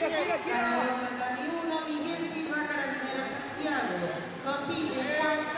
Para la 91, Miguel Silva Carabinero Santiago. Compite Juan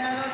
ganador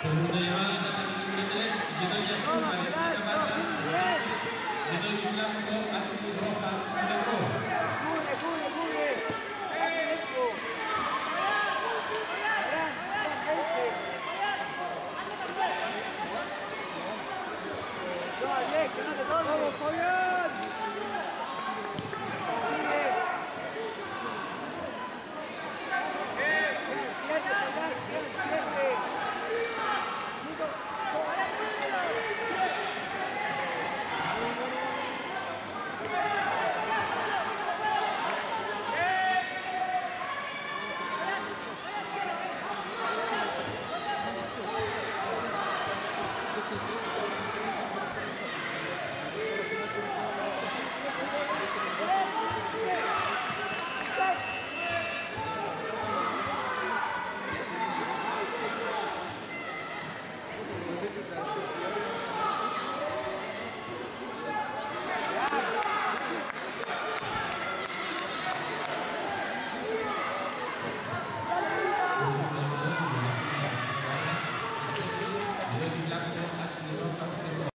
Vamos, Fabián!